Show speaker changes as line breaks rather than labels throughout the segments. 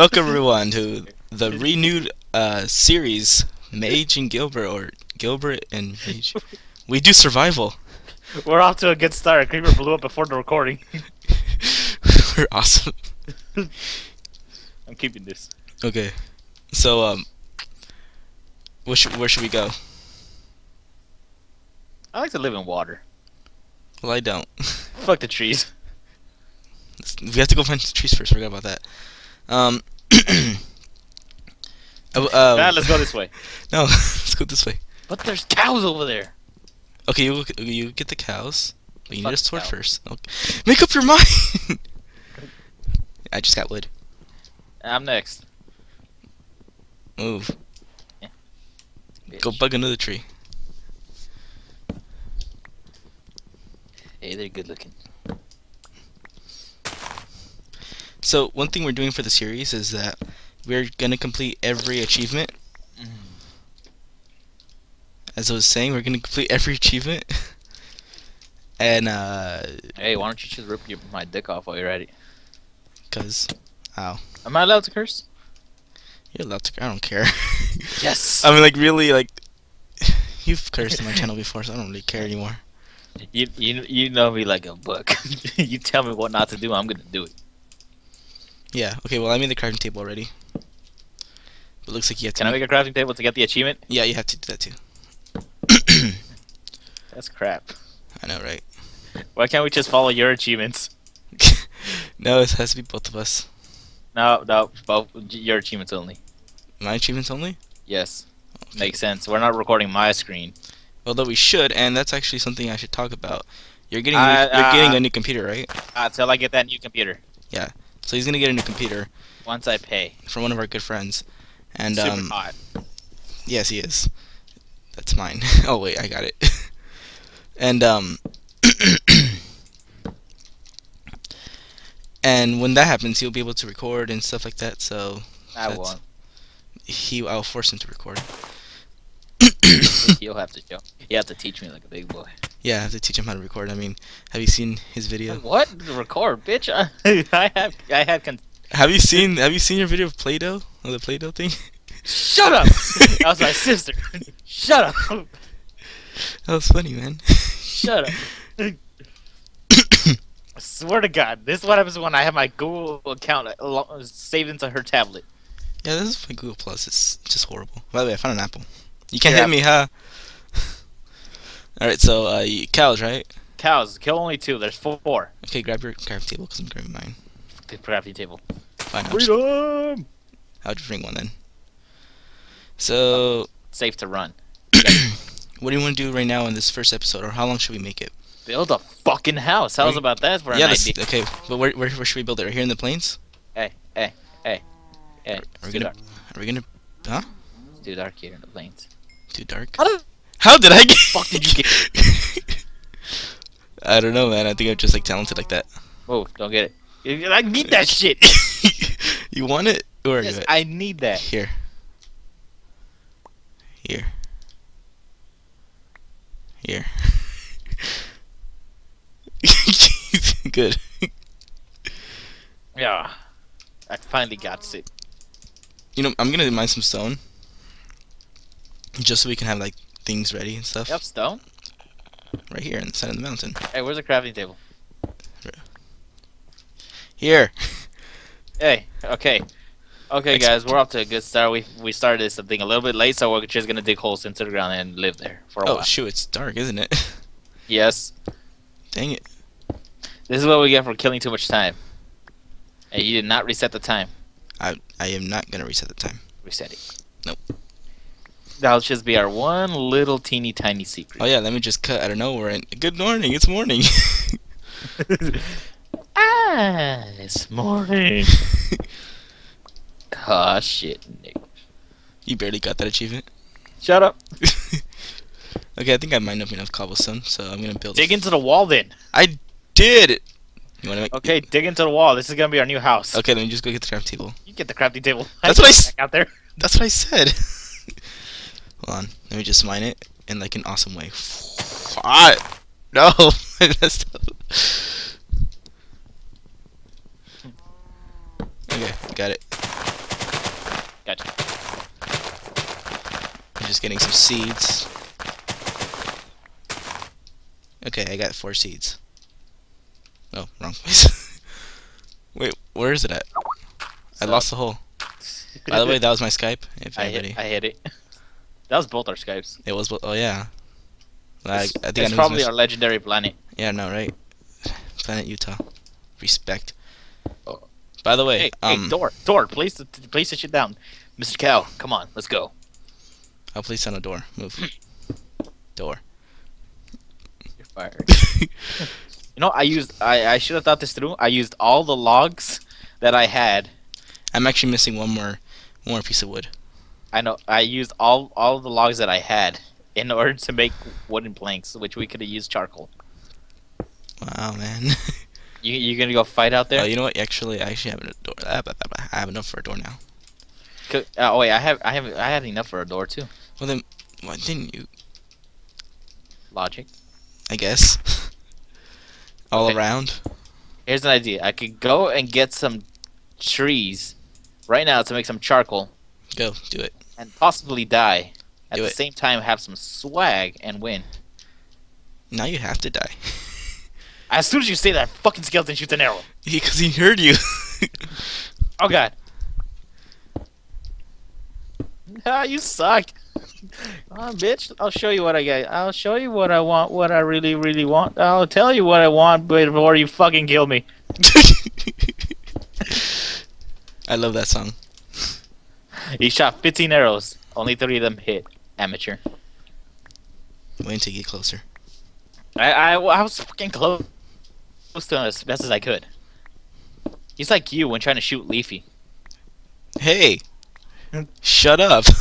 Welcome everyone to the renewed uh, series Mage and Gilbert or Gilbert and Mage. We do survival.
We're off to a good start. Creeper blew up before the recording.
We're awesome.
I'm keeping this.
Okay. So um where should where should we go?
I like to live in water.
Well I don't.
Fuck the trees.
we have to go find the trees first, forgot about that. Um uh, uh,
Nah, let's go this way.
No, let's go this way.
But there's cows over there.
Okay, you you get the cows. But you
Fuck
need a sword
cow.
first. Okay. Make up your mind. I just got wood.
I'm next.
Move. Go bug another tree.
Hey, they're good looking.
So one thing we're doing for the series is that we're gonna complete every achievement. As I was saying, we're gonna complete every achievement. and uh,
Hey, why don't you just rip your, my dick off while you're at it?
cause, ow,
Am I allowed to curse?
you're allowed to. I don't care.
Yes.
I mean, like really, like you've cursed on my channel before, so I don't really care anymore.
You you you know me like a book. you tell me what not to do, I'm gonna do it.
Yeah. Okay. Well, I made the crafting table already. It looks like you have to.
Can I make a crafting table to get the achievement?
Yeah, you have to do that too.
That's crap.
I know, right?
Why can't we just follow your achievements?
no, it has to be both of us.
No, no, both your achievements only.
My achievements only.
Yes, makes sense. We're not recording my screen.
Although we should, and that's actually something I should talk about. You're getting
Uh,
you're
uh,
getting a new computer, right?
Until I get that new computer.
So he's gonna get a new computer
Once I pay.
from one of our good friends, and
Super
um,
hot.
yes, he is. That's mine. oh wait, I got it. and um, and when that happens, he'll be able to record and stuff like that. So
I won't.
he, I'll force him to record.
You'll have to show. You have to teach me like a big boy.
Yeah, I have to teach him how to record. I mean, have you seen his video?
What? Record, bitch. I have. I have. Con-
Have you seen Have you seen your video of Play-Doh? Of the Play-Doh thing?
Shut up. that was my sister. Shut up.
That was funny, man.
Shut up. I swear to God, this is what happens when I have my Google account uh, alo- saved into her tablet.
Yeah, this is my Google Plus. It's just horrible. By the way, I found an apple. You can't hit me, huh? All right, so uh, cows, right?
Cows, kill only two. There's four.
Okay, grab your craft table because I'm grabbing mine.
The crafty table.
Fine, I'll just,
Freedom.
I'll just bring one then. So,
Safe to run.
what do you want to do right now in this first episode, or how long should we make it?
Build a fucking house. How's
We-
about that for
yeah,
an
let's,
idea?
okay. But where, where where should we build it? Right here in the plains?
Hey, hey, hey, hey.
Are
It's
we
too
gonna
dark.
Are we gonna
It's too dark here in the plains.
too dark?
How the
How did I get?
fuck did you get?
I don't know, man. I think I'm just like talented like that.
Oh, don't get it. I need that shit.
you want it or
yes, I need that.
here? Here. Here. Good.
Yeah. I finally got it.
You know, I'm gonna mine some stone, just so we can have like things ready and stuff.
Yep, stone.
Right here on the side of the mountain.
Hey, where's the crafting table?
Here.
Hey, okay. Okay, guys, we're off to a good start. We we started this thing a little bit late, so we're just gonna dig holes into the ground and live there for a
Oh
while.
shoot! It's dark, isn't it?
Yes,
Dang it!
this is what we get for killing too much time. And you did not reset the time.
I I am not gonna reset the time.
Reset it.
Nope.
That'll just be our one little teeny tiny secret.
Oh yeah, let me just cut out of nowhere and good morning. It's morning.
ah, it's morning. Ah, shit, Nick.
you barely got that achievement.
Shut up.
Okay, I think I mined up enough cobblestone, so I'm gonna build.
Dig into the wall then.
I did. You wanna make?
Okay, dig into the wall. This is gonna be our new house.
Okay, let me just go get the craft table.
You get the crafting table.
That's what I
out there.
That's what I said. Hold on. Let me just mine it in like an awesome way. What? No, I, no, Okay, got it. Gotcha. I'm just getting some seeds. Okay, I got four seeds. Oh, wrong place. Wait, where is it at?
So I
lost the hole. By the way, that was my Skype. If
I
anybody.
Hit, I hit it. That was both our Skypes.
it was. Oh yeah. I, I
It's,
think I
it's
know
probably our legendary planet.
Yeah, no, right. Planet Utah. Respect.
Oh.
By the way,
Hey,
um,
hey, door, door, please, the place the down. Mr. Cow, come on, let's go.
I'll place on a door. Move. door.
You're fired. you know, I used, I, I should have thought this through. I used all the logs that I had.
I'm actually missing one more, one more piece of wood.
I know, I used all all the logs that I had in order to make wooden planks, which we could have used charcoal.
Wow, man.
You you gonna go fight out there?
Oh, you know what? Actually, I actually have a door. I have enough for a door now.
Uh, oh wait, I have I have I had enough for a door too.
Well then, why didn't you?
Logic.
I guess. All
Okay.
around.
Here's an idea. I could go and get some trees right now to make some charcoal
Go do it.
And possibly die. At
Do
the
it.
same time, have some swag and win.
Now you have to die
As soon as you say that, fucking skeleton shoots an arrow.
because he heard you.
Oh god. Ah, you suck. Bitch. I'll show you what I got. I'll show you what I want, what I really, really want. I'll tell you what I want before you fucking kill me.
I love that song.
He shot 15 arrows. Only three of them hit. Amateur.
Wait until you get closer.
I, I, I was fucking close, close to him as best as I could. He's like you when trying to shoot Leafy.
Hey,
Hmm.
shut up.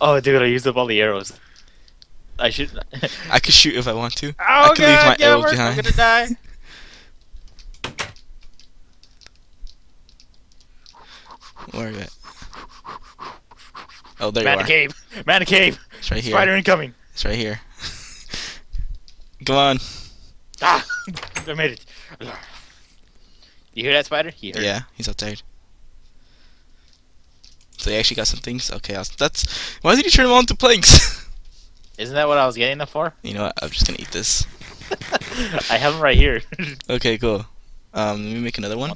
Oh, dude, I used up all the arrows. I should.
I could shoot if I want to.
oh
I could leave my
God,
arrows behind.
I'm gonna die.
Where are you at? Oh, there
Man
you are.
cave. Man cave.
It's right here.
Spider incoming.
It's right here. Come on.
Ah, I made it. You hear that spider? He heard it.
Yeah, he's outside. So you actually got some things. Okay, that's. Why did you turn them all into planks?
Isn't that what I was getting them for?
you know what? I'm just gonna eat this.
I have them right here.
Okay, cool. Um, let me make another one.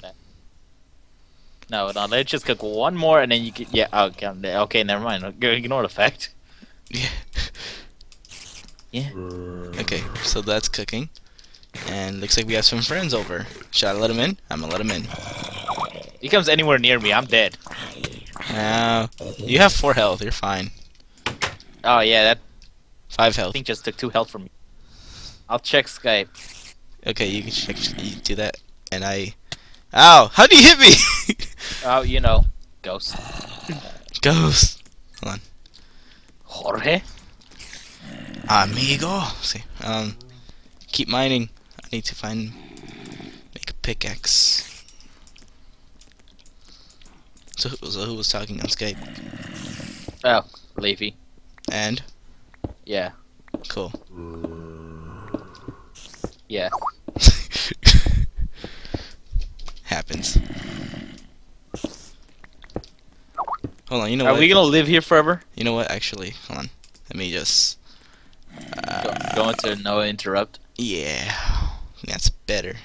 No, no, let's just cook one more and then you can. Yeah, okay, okay never mind. Ignore the fact.
Yeah.
Yeah.
Okay, so that's cooking. And looks like we have some friends over. Should I let them in? I'm gonna let them in.
He comes anywhere near me, I'm dead.
Uh, you have four health. You're fine.
Oh, yeah, that
Five health.
I think just took two health from me. I'll check Skype.
Okay, you can check, you do that. And I. Ow! How do you hit me?
Oh, you know, ghost.
Ghost. Hold on.
Jorge?
Amigo. See. Um. Keep mining. I need to find. Make a pickaxe. So, who- so who was talking on Skype?
Oh, Leafy.
And
Yeah,
cool.
yeah.
Happens. Hold on. You know what?
Are
what?
we gonna live here forever?
You know what? Actually, hold on. Let me just.
Go,
Uh,
going to no interrupt.
yeah, that's better.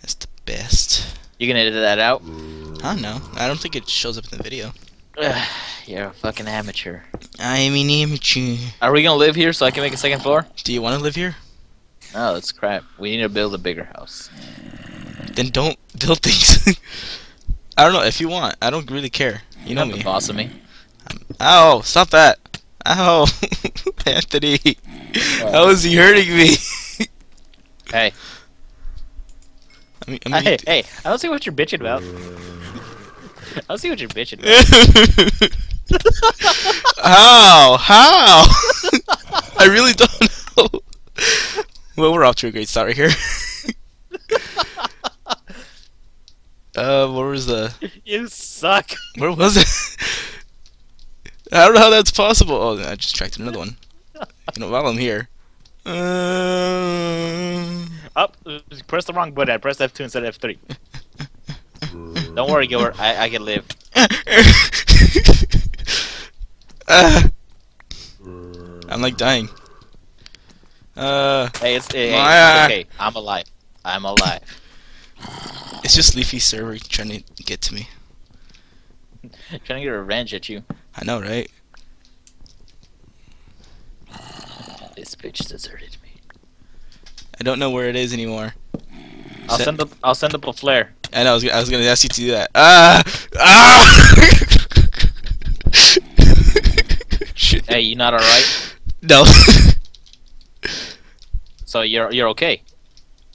That's the best.
You gonna edit that out?
I don't know. I don't think it shows up in the video.
Ugh, You're a fucking amateur.
I'm an amateur.
Are we gonna live here so I can make a second floor?
Do you want to live here?
No, that's crap. We need to build a bigger house.
Then don't build things. I don't know if you want. I don't really care. You know
You're not
me.
the boss of me.
Ow! Stop that! Ow! Anthony! How is he hurting me?
Hey,
I mean, I mean,
hey, hey! I don't see what you're bitching about. I don't see what you're bitching about.
How? How? I really don't know. Well, we're off to a great start right here. Uh, where was the?
You suck.
Where was it? I don't know how that's possible. Oh, I just tracked another one. You know, while I'm here. Um,
Up. press the wrong button. I pressed F2 instead of F3. Don't worry, Gilbert. I, I can live.
Ah, I'm like dying. Uh,
Hey, it's hey, hey, it's okay. I'm alive. I'm alive.
It's just Leafy server trying to get to me.
Trying to get a revenge at you.
I know, right?
This bitch deserted me.
I don't know where it is anymore.
I'll
Set-
send up. I'll send up a flare.
I know. I was, I was gonna ask you to do that. Ah! Ah! Shit.
Hey, you not alright?
No.
So you're you're okay.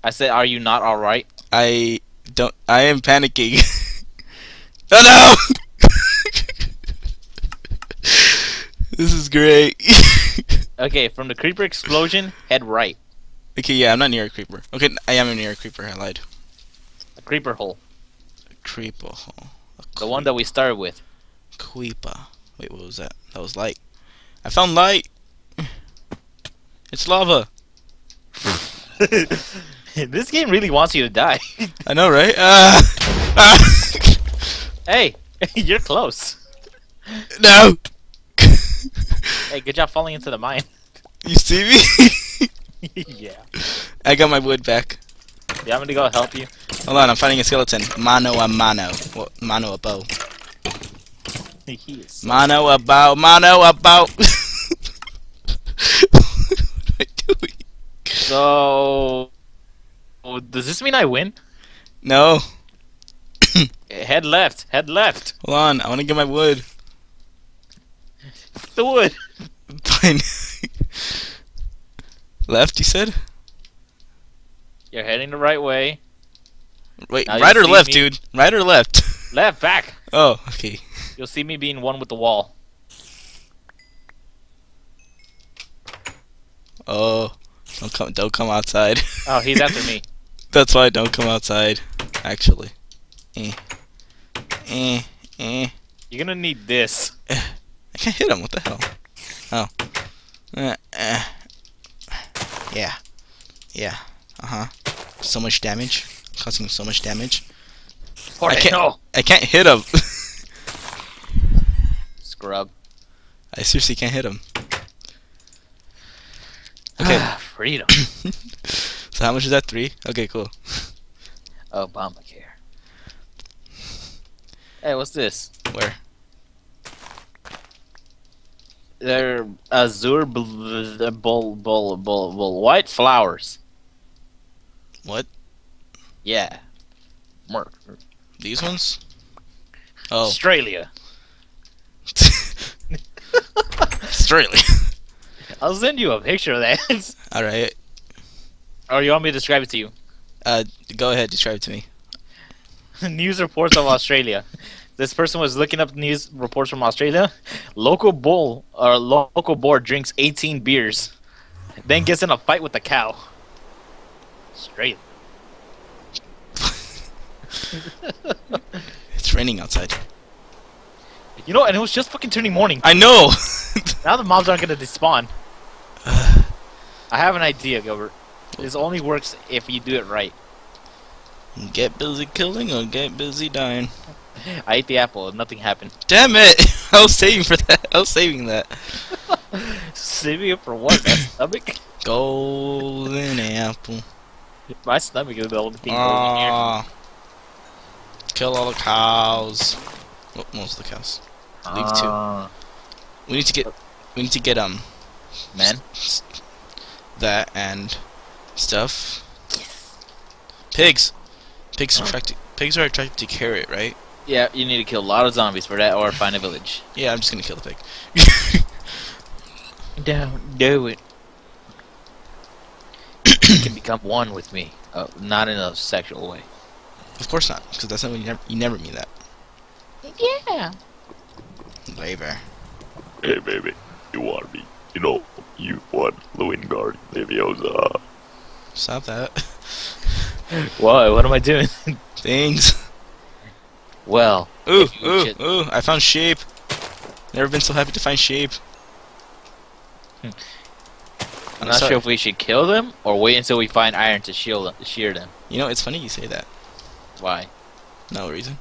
I said, are you not alright?
I don't. I am panicking. oh no! this is great.
Okay, from the creeper explosion, head right.
okay, yeah, I'm not near a creeper. Okay, I am near a creeper. I lied.
A creeper hole.
A creeper. huh? A
The one that we started with.
creeper. Wait, what was that? That was light. I found light. It's lava.
this game really wants you to die.
I know, right? Ah! Ah!
hey, you're close.
no!
Hey, good job falling into the mine.
you see me?
yeah.
I got my wood back.
Yeah, I'm gonna go help you.
Hold on, I'm fighting a skeleton. Mano a mano. What? Mano a bow.
he is so-
Mano a bow. Mano a bow. what am I doing?
So, oh, does this mean I win?
No.
Head left. Head left.
Hold on, I want to get my wood.
The wood.
Fine. Left, you said?
You're heading the right way.
Wait,
Now
right or left,
me?
dude? Right or left?
Left, back.
oh, okay.
You'll see me being one with the wall.
Oh, don't come, don't come outside.
Oh, he's after me.
That's why I don't come outside. Actually. Eh. Eh. Eh.
You're gonna need this.
I can't hit him. What the hell? Oh. Uh, uh. Yeah. Yeah. Uh huh. So much damage. Causing so much damage. I can't-
No.
I can't hit him.
Scrub.
I seriously can't hit him. Okay.
Freedom.
so how much is that? Three? Okay, cool.
Oh, Obamacare. Hey, what's this?
Where?
They're azure bl- bull, bull, bull, bull, white flowers.
What?
Yeah. Merc.
These ones? Oh.
Australia.
Australia.
I'll send you a picture of that.
Alright.
Or you want me to describe it to you?
Uh, go ahead. Describe it to me.
news reports of Australia. This person was looking up news reports from Australia. Local bull or local boar drinks 18 beers, then gets in a fight with a cow. Australia.
It's raining outside.
You know, and it was just fucking turning morning.
I know!
Now the mobs aren't gonna despawn. I have an idea, Gilbert. This only works if you do it right.
get busy killing or get busy dying.
I ate the apple and nothing happened.
Damn it! I was saving for that. I was saving that.
Saving it for what? My stomach?
Golden apple.
My stomach is the only thing.
Ah. Kill all the cows. Well, most of the cows. leave two.
Ah,
We need to get. We need to get um
man.
that and stuff. Yes. Pigs. Pigs are attracted. Pigs are attracted to carrot, right?
Yeah, you need to kill a lot of zombies for that, or find a village.
Yeah, I'm just gonna kill the pig.
Don't do it. you can become one with me, uh, not in a sexual way.
of course not, because that's not you never. You never mean that.
Yeah.
Labor.
Hey baby, you want me? You know, you want Lewingard Leviosa.
Stop that.
Whoa, what am I doing?
Things.
well,
Ooh, ooh,
should-
ooh! I found sheep. Never been so happy to find sheep.
Hmm. I'm not sure if we should kill them or wait until we find iron to shield them, shear them.
You know, it's funny you say that.
Why?
No reason.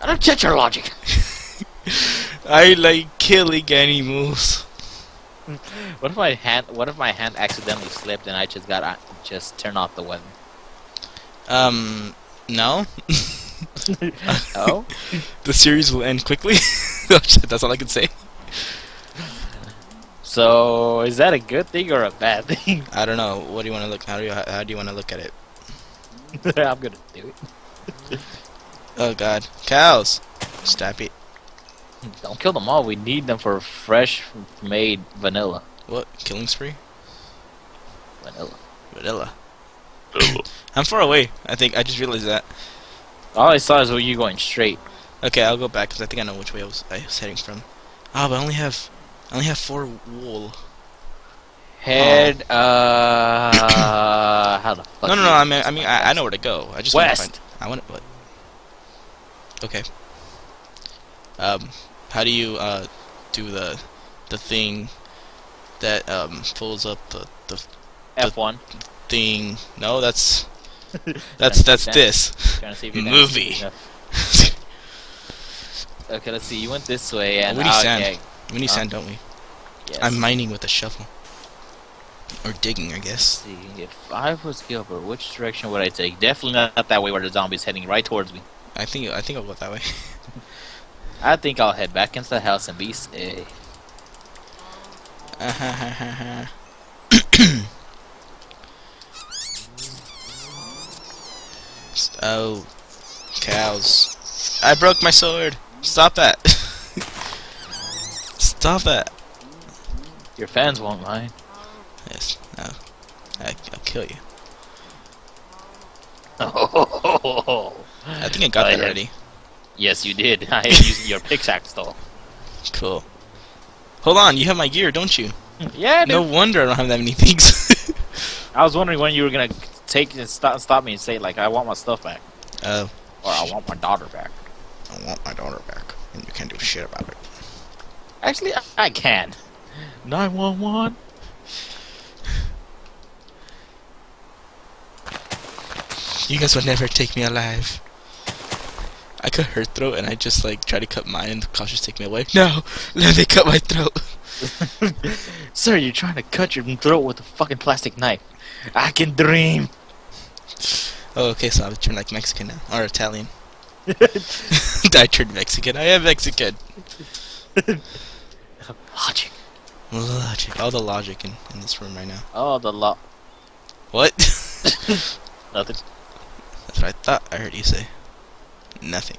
I don't get your logic.
I like killing animals.
What if my hand? What if my hand accidentally slipped and I just got uh, just turn off the weapon?
Um, no.
Oh,
the series will end quickly. That's all I can say.
so is that a good thing or a bad thing?
I don't know. What do you want to look? How do you how do you want to look at it?
I'm gonna do it.
Oh God, cows! Stop it.
Don't kill them all. We need them for fresh made vanilla.
What killing spree?
Vanilla.
Vanilla. I'm far away. I think I just realized that.
All I saw is you going straight.
Okay, I'll go back because I think I know which way I was, I was heading from. Ah, but I only have I only have four wool.
Head. Uh. How the fuck?
no, no, no. I mean, I mean, I, I know where to go. I just want to
West.
find. I want what? Okay. Um, how do you uh do the the thing that um pulls up the the
F1.
thing? No, that's that's that's this.
Trying to see if you
Movie.
Okay, let's see. You went this way and
we need
okay.
sand. we need
Huh?
sand, don't we?
Yes.
I'm mining with a shovel. Or digging, I guess.
If I was Gilbert, which direction would I take? Definitely not that way where the zombie's heading right towards me.
I think I think I'll go that way.
I think I'll head back into the house and be safe. Eh.
oh, cows! I broke my sword. Stop that! Stop that!
Your fans won't mind.
Yes. No. I, I'll kill you.
Oh,
I think I got
I
that already.
Yes, you did. I am using your pickaxe though.
Cool. Hold on, you have my gear, don't you?
Yeah.
No wonder I don't have that many things.
I was wondering when you were gonna take and stop, stop me and say like, I want my stuff back,
Oh,
or I want my daughter back.
I want my daughter back, and you can't do shit about it.
Actually, I, I can. Nine one one.
You guys will never take me alive. I cut her throat, and I just like try to cut mine, and the cops just take me away. No, let they cut my throat.
Sir, you're trying to cut your throat with a fucking plastic knife. I can dream.
Oh, okay, so I turn like Mexican now, or Italian. I turned Mexican. I am Mexican.
Logic.
Logic. All the logic in, in this room right now.
Oh, the lo.
What?
Nothing.
That's what I thought I heard you say. Nothing.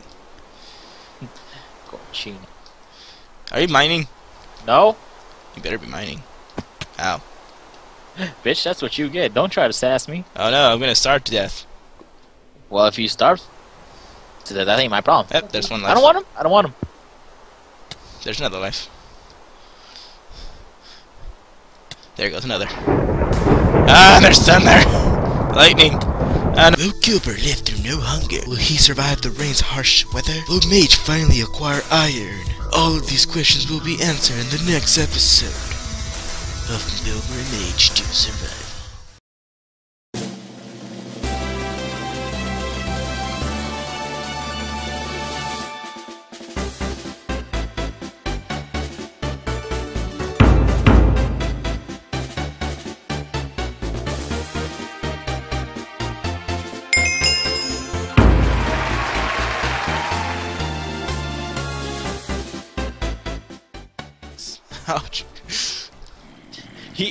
Cochino.
Are you mining?
No,
You better be mining. Ow.
bitch, that's what you get. Don't try to sass me.
Oh no, I'm gonna starve to death.
Well, if you starve, so that, that ain't my problem.
Yep, there's one life.
I don't want him. I don't want him.
There's another life. There goes another. Ah, there's thunder! Lightning! And Will Gilbert live no hunger? Will he survive the rain's harsh weather? Will Mage finally acquire iron? All of these questions will be answered in the next episode of Gilbert Mage to Survive.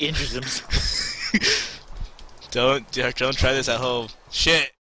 Injures himself.
Don't don't try this at home. Shit.